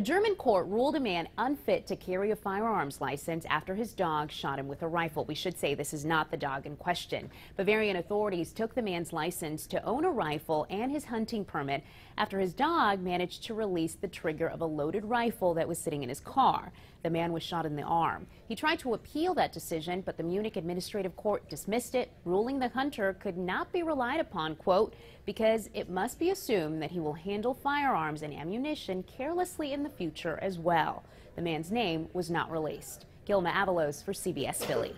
A German court ruled a man unfit to carry a firearms license after his dog shot him with a rifle. We should say this is not the dog in question. Bavarian authorities took the man's license to own a rifle and his hunting permit after his dog managed to release the trigger of a loaded rifle that was sitting in his car. The man was shot in the arm. He tried to appeal that decision, but the Munich Administrative Court dismissed it, ruling the hunter could not be relied upon, quote, because it must be assumed that he will handle firearms and ammunition carelessly in the future as well. The man's name was not released. Gilma Avalos for CBS Philly.